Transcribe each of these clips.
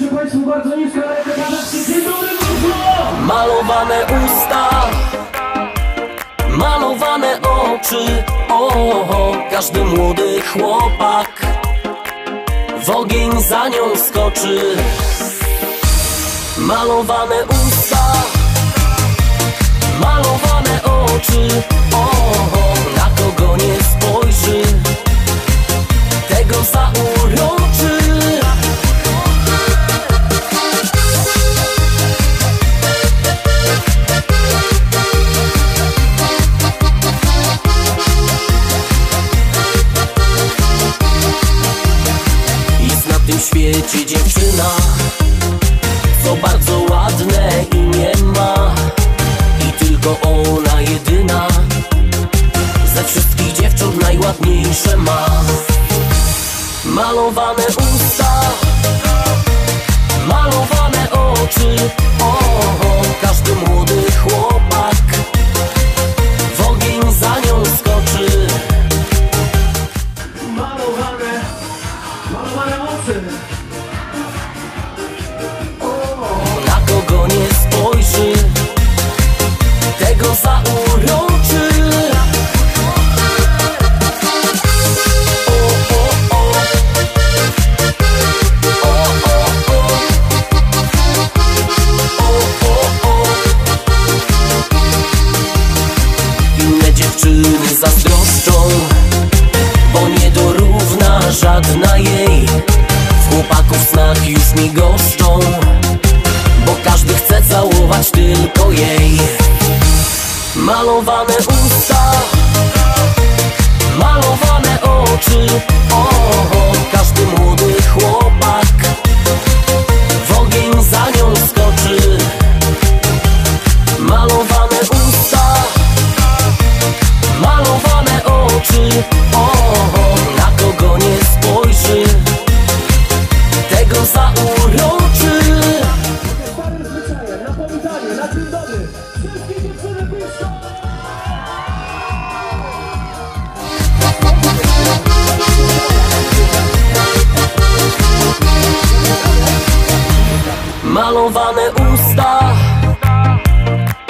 życzę Państwu bardzo nisko, ale. Dzień dobry! Malowane usta Malowane oczy o, Każdy młody chłopak W ogień za nią skoczy Malowane usta Malowane oczy tylko ona jedyna Ze wszystkich dziewcząt najładniejsze ma. Malowane usta Malowane oczy. O, Każdy młody chłopak W ogień za nią skoczy. Malowane, malowane oczy. Bo nie dorówna żadna jej. W chłopaków snach już nie goszczą bo każdy chce całować tylko jej. Malowane usta Malowane oczy o, Każdy Malowane usta.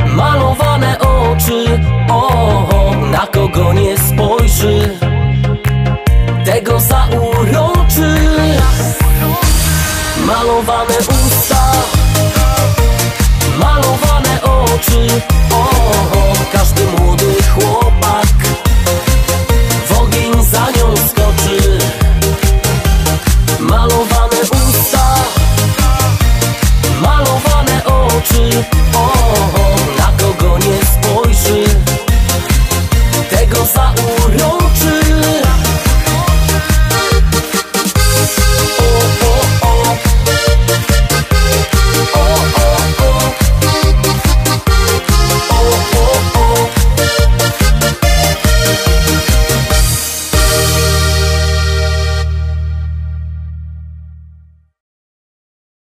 Malowane oczy. O, Na kogo nie spojrzy. Tego zauroczy. Malowane usta. Malowane oczy. O, Każdy młody chłopak W ogień za nią skoczy. Malowane you